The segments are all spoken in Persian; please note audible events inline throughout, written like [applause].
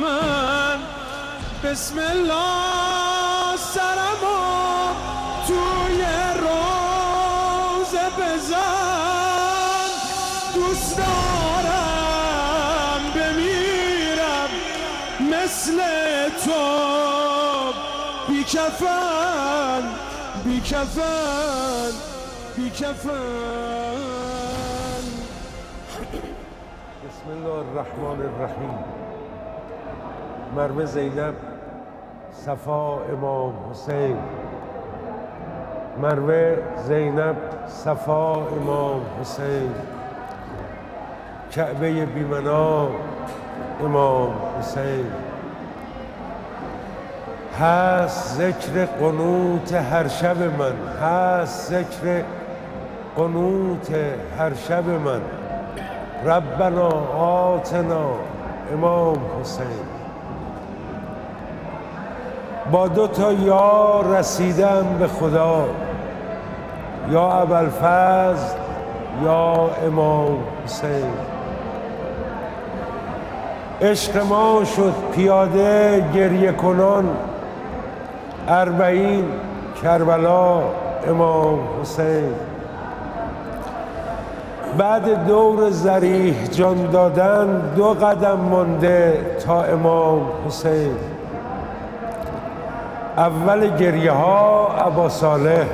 من. بسم الله سرمو توی روزه بزن. دوست دارم بمیرم مثل تو. بی کفن بی کفن بی کفن بسم الله الرحمن الرحیم. مرمه زینب صفا امام حسین. مروه زینب صفا امام حسین. کعبه بیمنا امام حسین. هست ذکر قنوت هر شب من. هست ذکر قنوت هر شب من. ربنا آتنا امام حسین. با دو تا یا رسیدم به خدا. یا ابوالفضل یا امام حسین. عشق ما شد پیاده گریه کنان. اربعین کربلا امام حسین. بعد دور زریح جان دادن دو قدم مانده تا امام حسین. اول گریه ها ابا صالح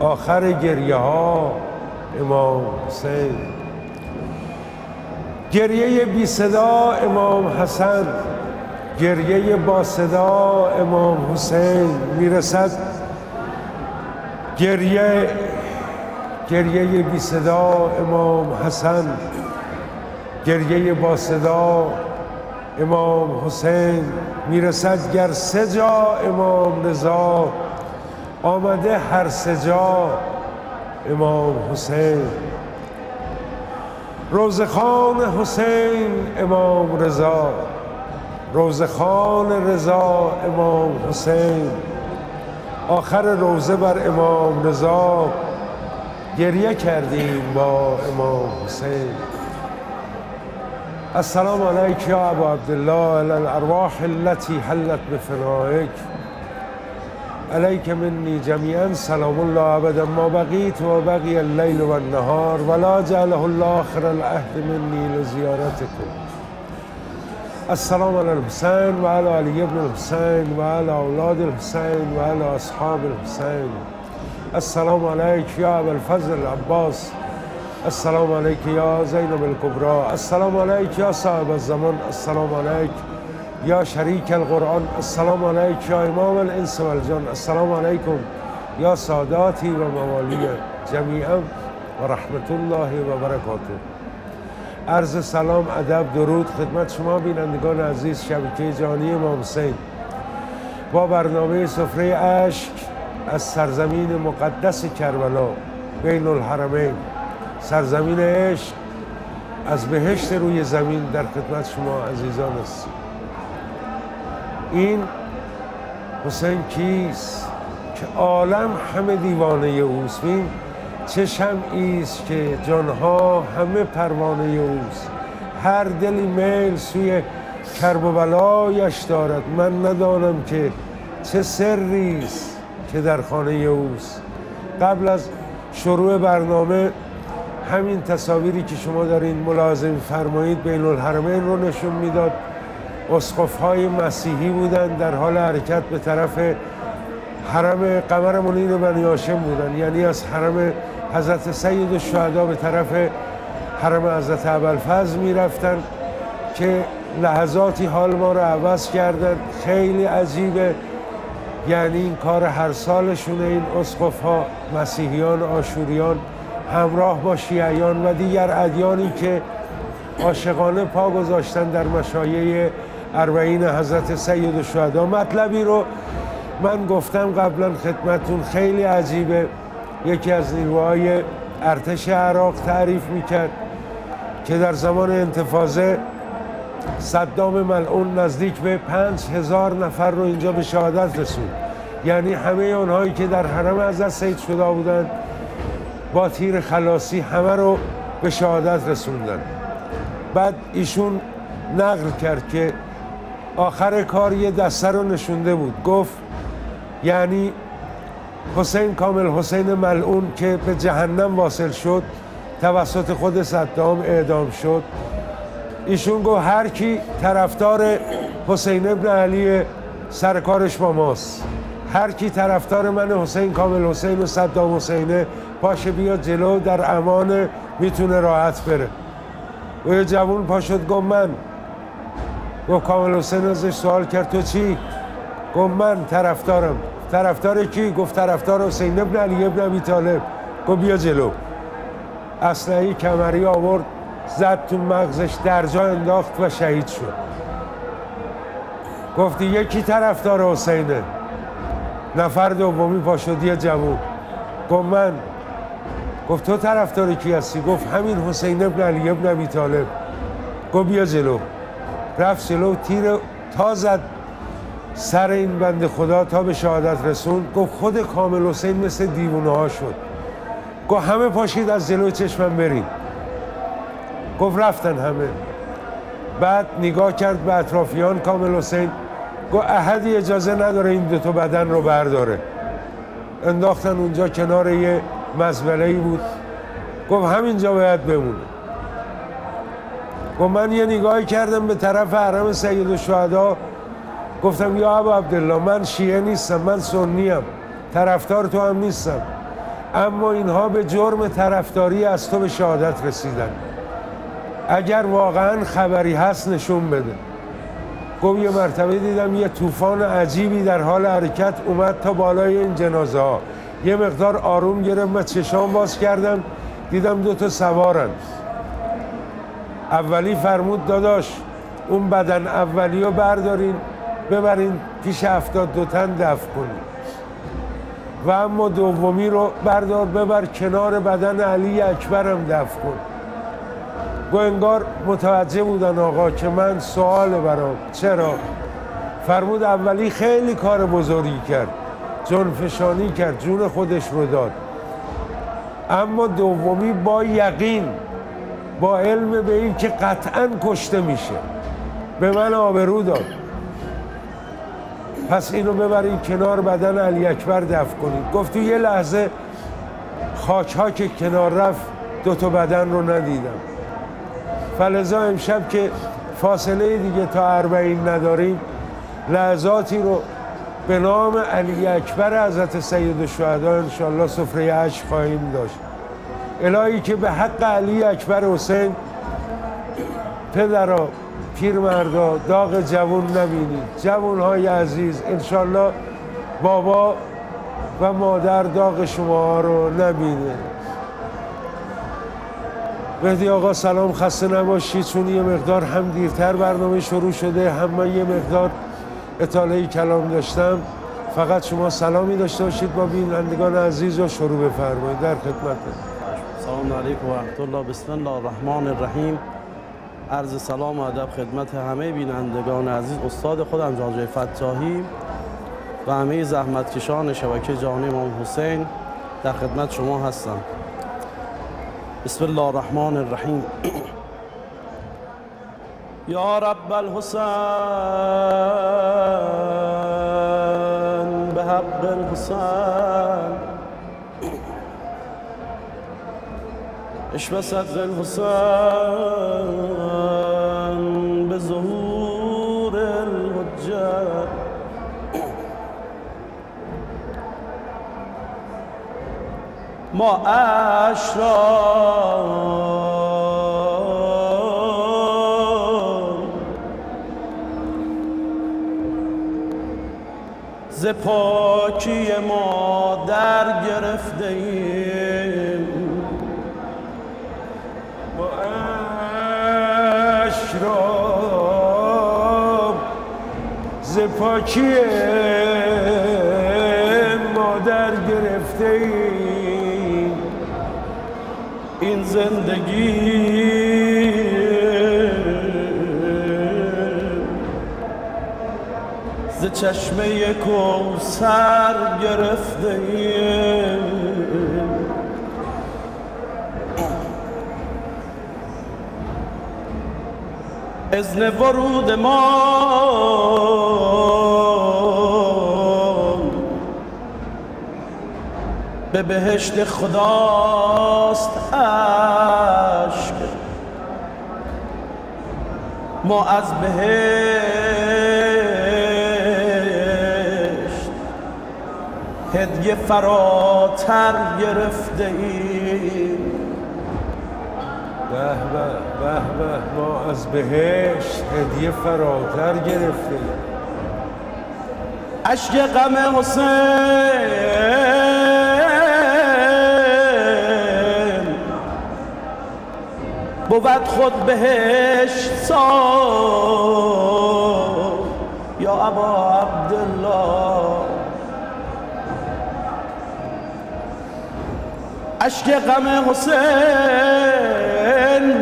آخر گریه ها امام حسین. گریه بی صدا امام حسن گریه با صدا امام حسین می‌رسد. گریه گریه بی صدا امام حسن گریه با صدا امام حسین می‌رسد گر سه جا امام رضا آمده هر سه جا امام حسین. روزخان حسین امام رضا. روزخان رضا امام حسین. آخر روزه بر امام رضا. گریه کردیم با امام حسین. السلام عليك يا أبا عبد الله. إلى الأرواح التي حلت بفنائك. عليك مني جميعا سلام الله أبدا. ما بقيت وبقي الليل والنهار ولا جعله الله آخر العهد مني لزيارتكم. السلام على الحسين وعلى علي بن الحسين وعلى أولاد الحسين وعلى أصحاب الحسين. السلام عليك يا أبا الفضل العباس. السلام عليك يا زينب الكبرى السلام عليك يا صاحب الزمان السلام عليك يا شريك القرآن السلام عليك يا إمام الإنس والجن السلام عليكم يا ساداتي وموالي جميعا ورحمة الله وبركاته عرض سلام ادب درود خدمت شما بینندگان عزیز شبکه جهانی امام حسین با برنامه سفره اشک از سرزمین مقدس کربلا بین الحرمین سرزمین عشق از بهشت روی زمین در خدمت شما عزیزان است این حسین کیست که عالم همه دیوانه اوست. بین چه شمعی است که جانها همه پروانه اوست. هر دلی میل سوی کرب و بلایش دارد. من ندانم که چه سری است که در خانه اوست. قبل از شروع برنامه همین تصاویری که شما دارین ملازم فرمایید بین الحرمین رو نشون می‌داد. اسقف های مسیحی بودن در حال حرکت به طرف حرم قمر منیر بنی هاشم بودن یعنی از حرم حضرت سید الشهدا به طرف حرم حضرت ابوالفضل می‌رفتن که لحظاتی حال ما رو عوض کردن خیلی عجیبه. یعنی این کار هر سالشونه این اسقف ها مسیحیان آشوریان همراه با شیعیان و دیگر ادیانی که عاشقانه پا گذاشتن در مشایع اربعین حضرت سید الشهدا مطلبی رو من گفتم قبلا خدمتون خیلی عجیبه. یکی از نیروهای ارتش عراق تعریف می‌کرد که در زمان انتفاضه صدام ملعون نزدیک به پنج هزار نفر رو اینجا به شهادت رسوند. یعنی همه اونهایی که در حرم حضرت سید شده بودند با تیر خلاصی همه رو به شهادت رسوندن. بعد ایشون نقل کرد که آخر کار یه دسته رو نشونده بود. گفت یعنی حسین کامل حسین ملعون که به جهنم واصل شد توسط خود صدام اعدام شد. ایشون گفت هر کی طرفدار حسین ابن علی سرکارش با ماست. هر کی طرفدار من حسین کامل حسین و صدام حسینه پاشه بیاد جلو در امان می‌تونه راحت بره. و یه جوون پاشد گفت من. گفت کامل حسین ازش سوال کرد تو چی؟ گفت من طرفدارم. طرفدار کی؟ گفت طرفدار حسین ابن علی ابن ابی طالب. گفت بیا جلو. اسلحه کمری آورد زد تو مغزش در جا انداخت و شهید شد. گفتی یکی طرفدار حسینه. نفر دومی پا شد یه جوون. گفت من. گفت تو طرفدار کی هستی؟ گفت همین حسین ابن علی ابن ابی طالب. گفت بیا جلو. رفت جلو تیر تا زد سر این بند خدا تا به شهادت رسون گفت خود کامل حسین مثل دیوونه ها شد. گفت همه پاشید از جلو چشمم برید گفت رفتن همه. بعد نگاه کرد به اطرافیان کامل حسین. گفت احدی اجازه نداره این دوتا بدن رو برداره. انداختن اونجا کنار یه مزبله بود. گفت همینجا باید بمونه. گفت من یه نگاهی کردم به طرف حرم سید الشهدا. گفتم یا ابا عبدالله من شیعه نیستم من سنیم طرفدار تو هم نیستم. اما اینها به جرم طرفداری از تو به شهادت رسیدن. اگر واقعا خبری هست نشون بده. گفت یه مرتبه دیدم یه طوفان عجیبی در حال حرکت اومد تا بالای این جنازه ها یه مقدار آروم گرفت من چشام باز کردم. دیدم دو تا سوارن. اولی فرمود داداش اون بدن اولی رو بردارین ببرین پیش هفتاد دو تن دفن کنین. و اما دومی رو بردار ببر کنار بدن علی اکبرم دفن کن. گو انگار متوجه بودن آقا که من سوال برام. چرا؟ فرمود اولی خیلی کار بزرگی کرد. جنفشانی کرد جون خودش رو داد. اما دومی با یقین با علم به این که قطعا کشته میشه. به من آبرو داد. پس اینو ببرید کنار بدن علی اکبر دفن کنید گفت یه لحظه خاک ها که کنار رفت دو تا بدن رو ندیدم. فلزا امشب که فاصله دیگه تا اربعین نداریم لحظاتی رو به نام علی اکبر حضرت سید الشهدا انشالله سفره عشق خواهیم داشت. الهی که به حق علی اکبر حسین پدرا پیرمردا داغ جوون نبینید جوون های عزیز انشالله بابا و مادر داغ شما رو نبینه. مهدی آقا سلام خسته نباشید چون یه مقدار هم دیرتر برنامه شروع شده هم من یه مقدار اطاله کلام داشتم فقط شما سلامی داشته باشید با بینندگان عزیز و شروع بفرمایید. در خدمت. سلام علیکم و رحمت الله بسم الله الرحمن الرحیم. عرض سلام و ادب خدمت همه بینندگان عزیز. استاد خودم جاجای فتاحی و همه زحمتکشان شبکه جهانی امام حسین در خدمت شما هستم. بسم الله الرحمن الرحیم. یا رب الحسین به حق الحسین اشب صدر به ظهور الحجت ما اشرار پاکی ما در گرفته ایم. با اشرام ز پاکی مادر گرفته ایم. این زندگی چشمه کوسر گرفته ازن ورود ما. به بهشت خداست عشق ما از بهشت هدیه فراتر گرفته ایم. به به به به ما از بهشت هدیه فراتر گرفته اشک غم حسین بود خود بهش ساز. یا ابا عبدالله. اشک غم حسین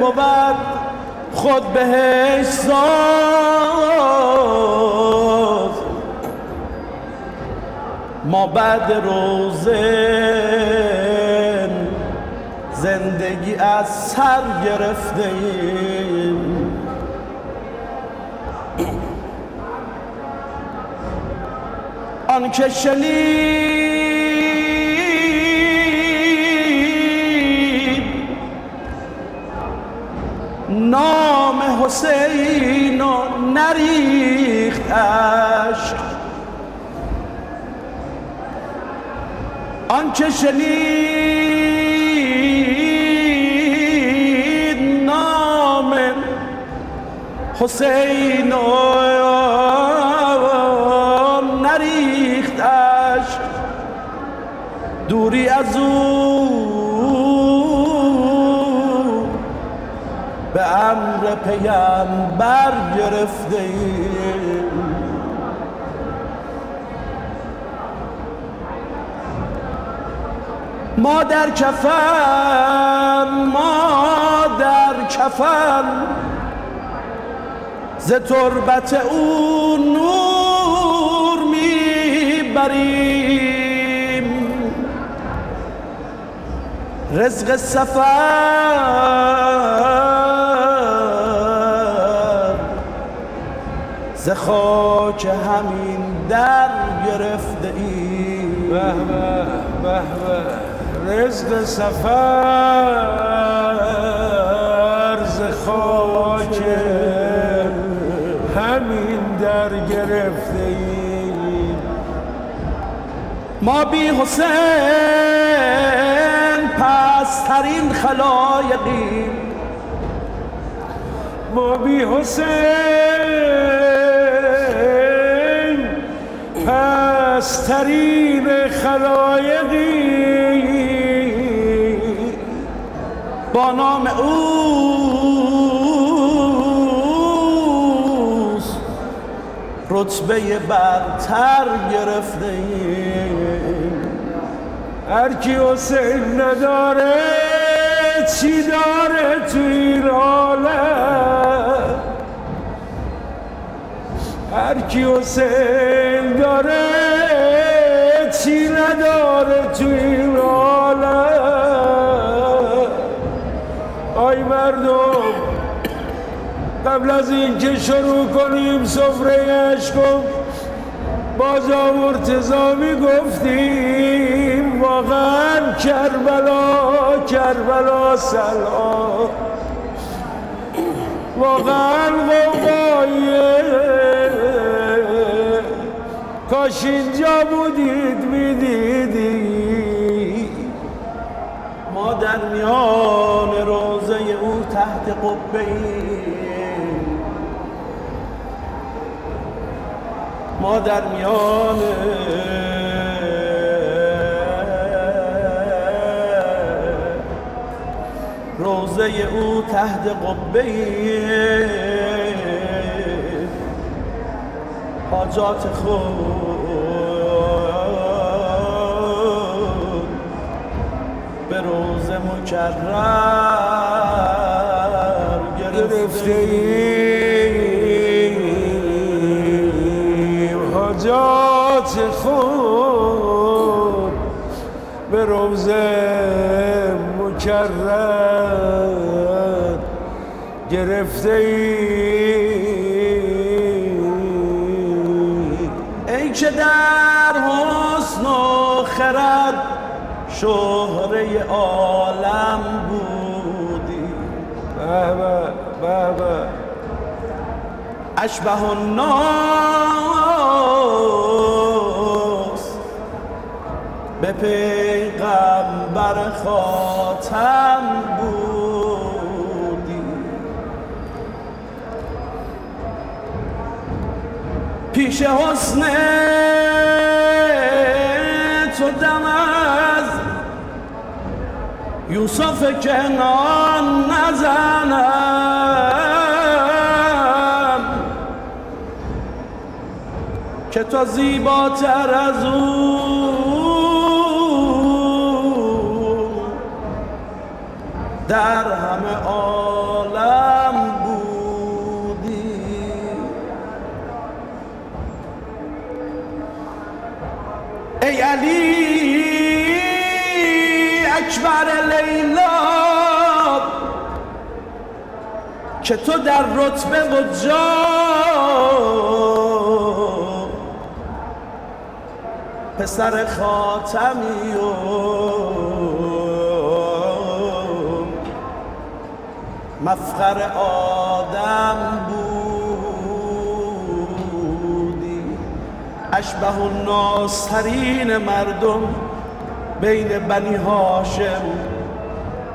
بود خود بهش ساز. ما بعد روزن زندگی از سر گرفته ایم آن که شنید نام حسین و نریخت عشق آنچه شنید نام حسین و نریختش دوری از او امر پیامبر گرفته ما در کفن ما در کفن. ز تربت او نور می‌بریم. رزق سفر ز خاک همین در گرفته ایم به به به رزق سفر ز خاک همین در گرفته ایم ما بی حسین پسترین خلایقیم. ما بی حسین پسترین خلایقی با نام اوست. رتبه برتر گرفته هر کی حسین نداره چی داره تو عالم هر کی حسین داره نداره تو این عالم آی مردم قبل از اینکه شروع کنیم سفره اشکم باز مرتضا می‌گفتیم واقعا کربلا کربلا سلام. واقعا کاش اینجا بودید می‌دیدی. ما در میان روزه او تحت قبه ما در میان روزه او تحت قبه حاجات خود مکرر گرفته ایم؟ حاجات خود به روزه مکرر گرفته ایم؟ ای که در حسن و خرد شهره عالم بودی. به به اشبه الناس به پیغمبر خاتم بودی. پیش حسن تو دم از یوسف کنان نزنم. که تو زیباتر از او. در همه عالم بودی. ای علی اکبر لیلا که تو در رتبه و جا پسر خاتمی و مفخر آدم بودی. اشبه الناس ترین مردم بین بنی هاشم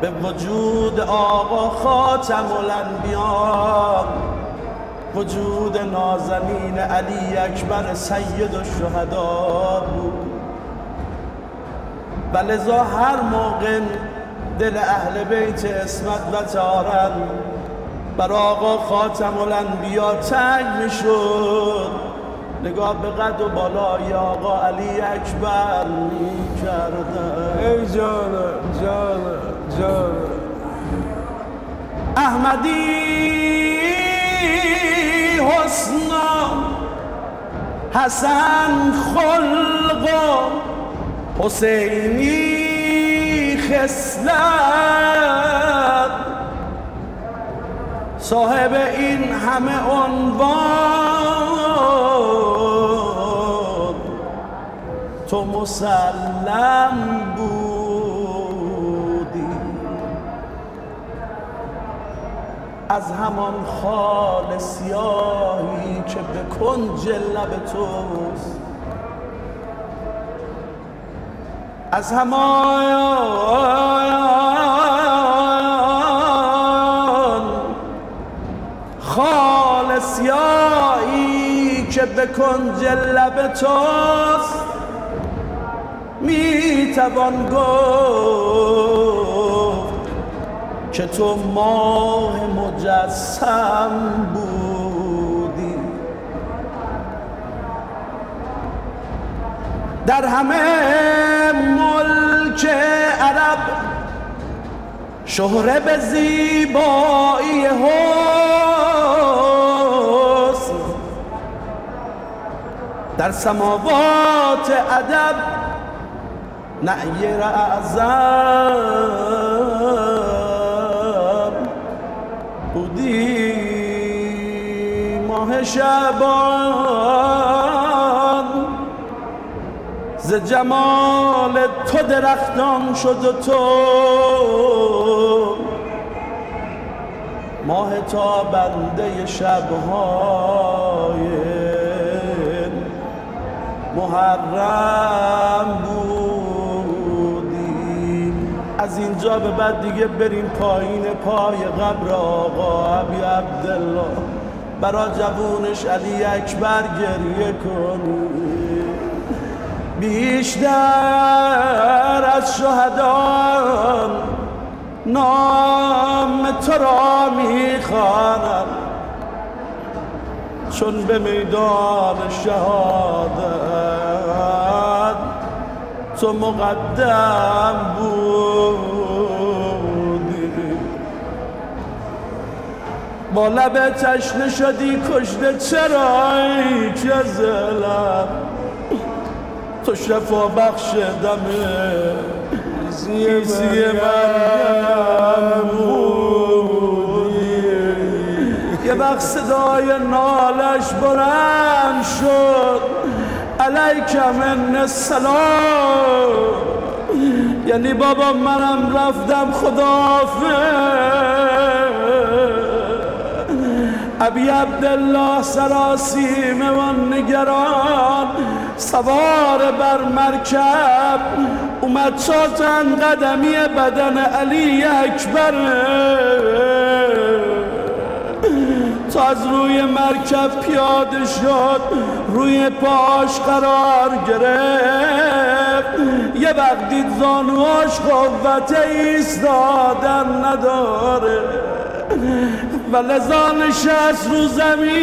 به وجود آقا خاتم الانبیا وجود نازنین علی اکبر سید و شهدا بود و لذا هر موقع دل اهل بیت اسمت و تارن بر آقا خاتم الانبیا تنگ می‌شد. نگاه به قد و بالای آقا علی اکبر می‌کردن ای جانم جانم جانم احمدی حسنا حسن خلق و حسینی خسلت. صاحب این همه عنوان تو مسلم بودی. از همان خال سیاهی که به کنج لب توست. از همان خال سیاهی که به کنج لب توست. می‌توان گفت که تو ماه مجسم بودی. در همه ملک عرب شهره به زیبایی حسن. در سماوات ادب نعیر اعظم بودی ماه شبان. ز جمال تو درختان شد تو. ماه تا بنده شبهای محرم. اینجا به بعد دیگه بریم پایین پای قبر آقا ابی عبدالله. برا جوونش علی اکبر گریه کنی. بیشتر از شهدان نام تو را می‌خوانم. چون به میدان شهادت تو مقدم بودی با لب تشنه شدی کشته چرا ای جزلم تو شفا بخش دمه ایزی من بودی. یه وقت صدای نالش بلند شد علیک من السلام. یعنی بابا منم رفتم خدافظ ابی عبدالله سراسیم و نگران سوار بر مرکب اومد چاتن قدمی بدن علی اکبر. تا از روی مرکب پیاده شد روی پاش قرار گرفت. یه وقتی زانواش قوت ایستادن نداره. و لذا نشست رو زمین.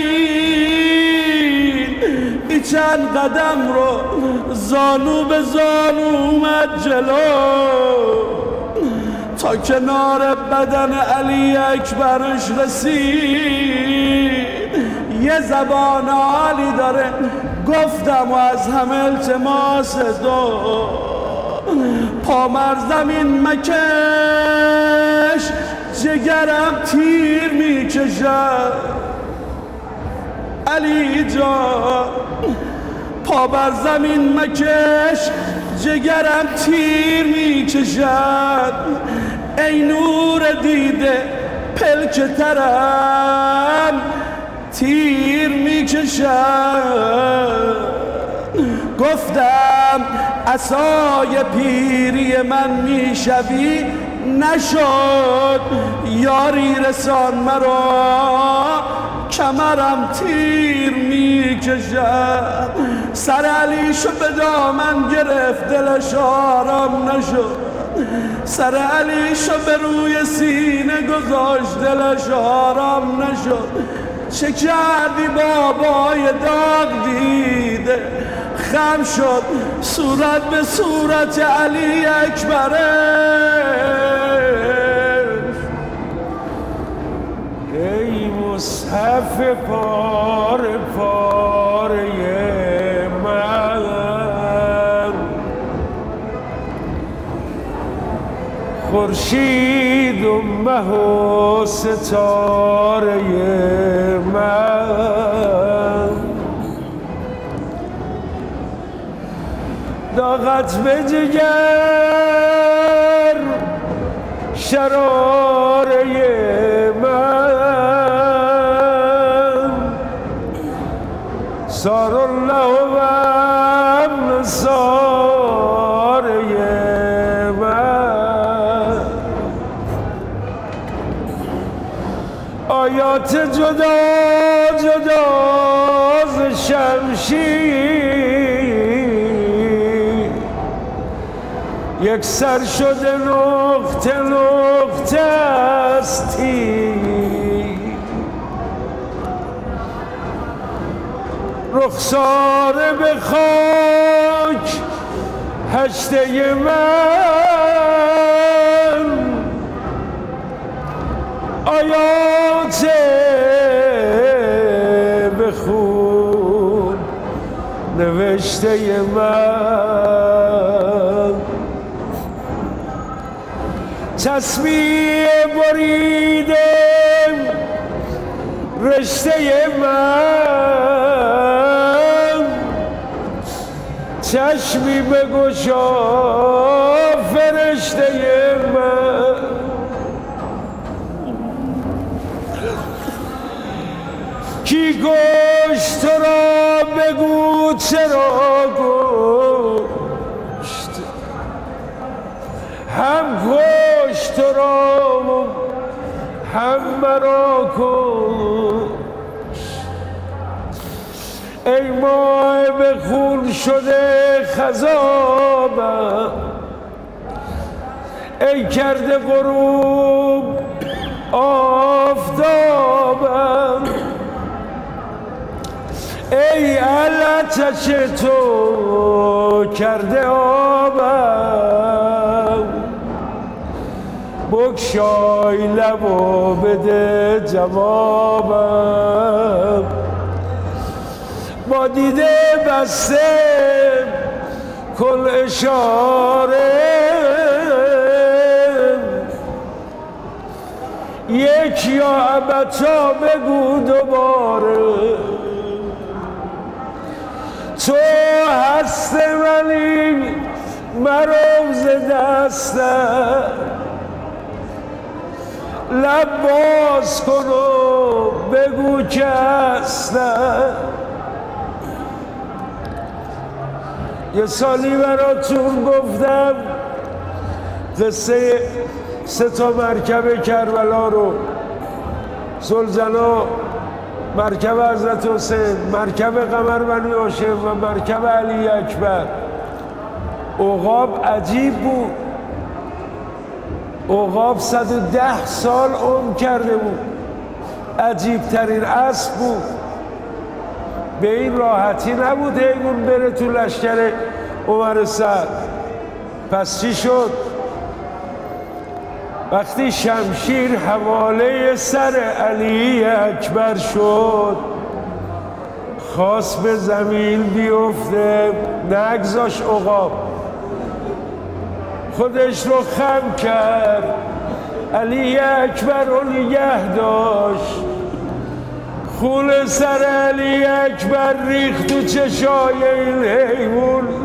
ای چند قدم رو زانو به زانو اومد جلو. تا کنار بدن علی اکبرش رسید. یه زبان عالی داره گفتم و از همه التماس دو. پامر زمین مکش جگرم تیر می‌کشد. علی جان پا بر زمین مکش جگرم تیر می‌کشد. ای نور دیده پلک ترم تیر می‌کشد. گفتم اسای پیری من می‌شوی نشد. یاری رسان مرا کمرم تیر می‌کشد. سر علیشو به دامن گرفت دلش آرام نشد. سر علیشو به روی سینه گذاشت دلش آرام نشد. چه کردی بابای داغ دیده؟ خم شد صورت به صورت علی اکبره. مصحف پار پاره من. خورشید و مه و ستاره من. داغت به جگر شراره آیات جدا جدا ز شمشیر. یک سر شده نقطه نقطه استی رخسار به خاک هشته من. آیات به خون نوشته من تصمیه بریده رشته من چشمی بگشا فرشته من کی گشت را بگو چرا گشت؟ هم گشت را هم مرا ای ماه به خون شده خذابم ای کرده غروب آفتابم. ای علتش تو کرده آبم. بکشای لب و بده جوابم. با دیده بسته کل اشاره. یک یا ابتا بگو دوباره. تو هست ولی مرو ز دستم لب باز کن و بگو که هستم یه سالی براتون گفتم قصه سه تا مرکب کربلا رو زلزلا مرکب حضرت حسین مرکب قمر بنی هاشم و مرکب علی اکبر. اوقاب عجیب بود. اوقاب 110 سال عمر کرده بود. عجیب ترین اسب بود. به این راحتی نبود حیوان بره تو لشکر عمر سعد. پس چی شد؟ وقتی شمشیر حواله سر علی اکبر شد خواست به زمین بیفته نگذاش عقاب. خودش رو خم کرد علی اکبر رو نگه داشت. خون سر علی اکبر ریخت تو چشای این حیوان.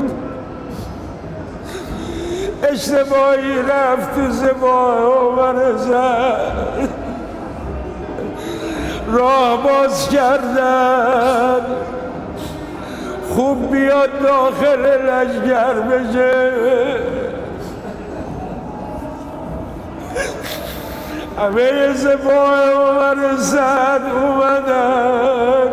اشتباهی رفت تو زباه عمر زد راه باز کردن. خوب بیاد داخل لشگر بشه. همه زباه عمر زد اومدن.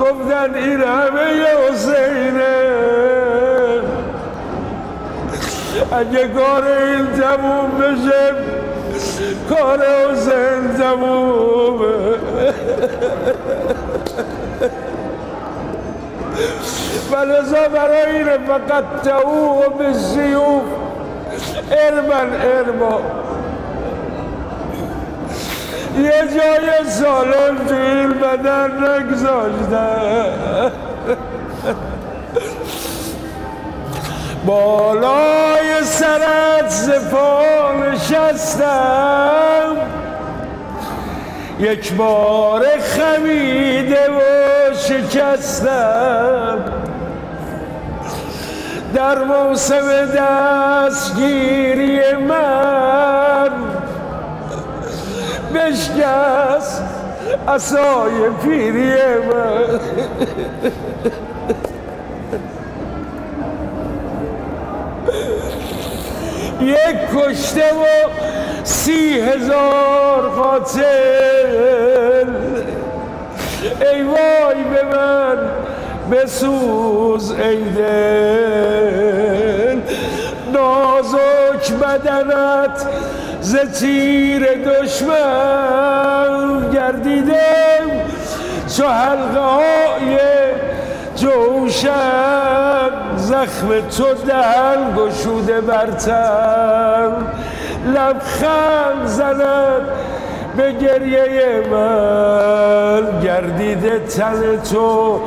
گفتن این همه حسینه. اگه کار این تموم بشه کار حسین تمومه فلذا برای اینه فقط تهو و به سیوف. ارمن ارما یه جای سالم تو این بدن نگذاشتن بالای سرت زفا نشستم. یک بار خمیده و شکستم. در موسم دستگیری من بشکست اصای پیری من. یک کشته و سی هزار قاتل ای وای به من بسوز ای دل. نازک بدنت ز تیر دشمن گردیدم چو حلقه های جوشن زخم تو دهن گشوده برتم لبخند زند به گریه من. گردیده تن تو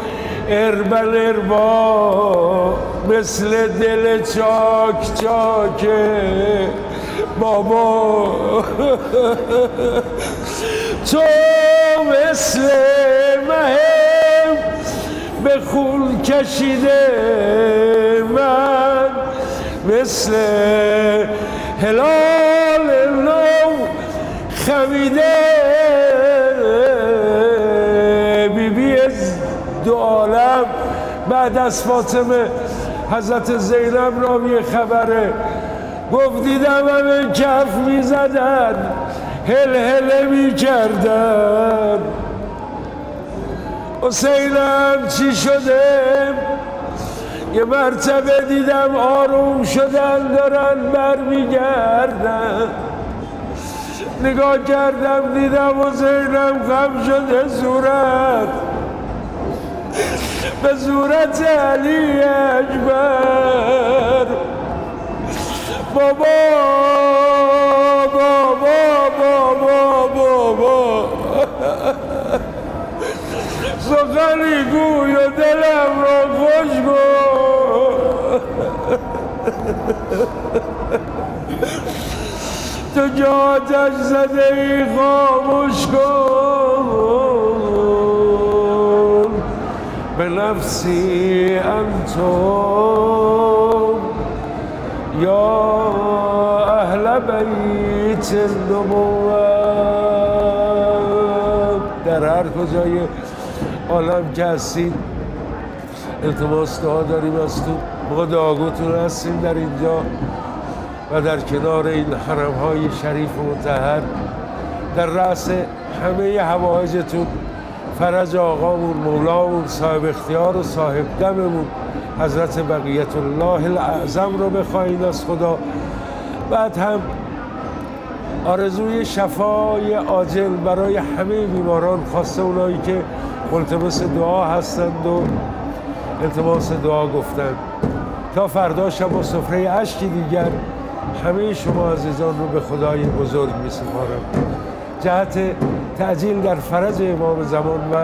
اربل اربا مثل دل چاک چاکه بابا. [laughs] تو مثل مهم به خون کشیده من مثل هلال نو خمیده. بی بی از دو عالم بعد از فاطمه حضرت زینب راوی خبره. گفت دیدم همه کف می زدن هل هله می کردن حسینم چی شده؟ یه مرتبه دیدم آروم شدن دارن برمیگردن. نگاه کردم دیدم حسینم غم شده صورت. به صورت علی اکبر. بابا بابا بابا بابا سخنی گوی و دلم را خوش تو جاتش زده ای خاموش کن. به نفسی انتم یا اهل بیت النبوت. در هر کجای عالم که التماس دعا داریم از تو. ما دعاگوتون هستیم در اینجا و در کنار این حرم های شریف و متحر در رأس همه هوایجتون فرج آقامون مولامون صاحب اختیار و صاحب دممون حضرت بقیت الله الاعظم رو بخواهید از خدا. بعد هم آرزوی شفای عاجل برای همه بیماران خواسته اونایی که ملتمس دعا هستند و التماس دعا گفتند. تا فردا شب و سفره اشکی دیگر همه شما عزیزان رو به خدای بزرگ می سپارم جهت تعجیل در فرج امام زمان و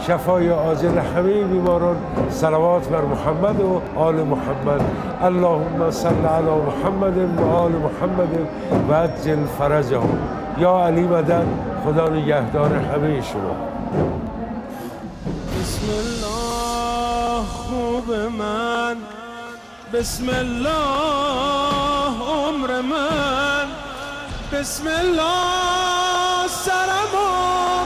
شفای عاجل همه بیماران صلوات بر محمد و آل محمد. اللهم صل علی محمد و آل محمد و عجل فرجهم. یا علی مدد خدا نگهدار همه شما. خوب من. بسم الله عمر من. بسم الله سرمو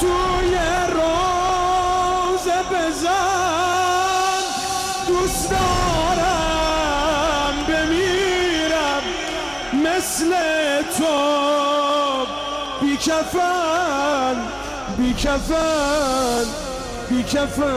توی روزه بزن. دوست دارم بمیرم مثل تو. بی کفن bir kefen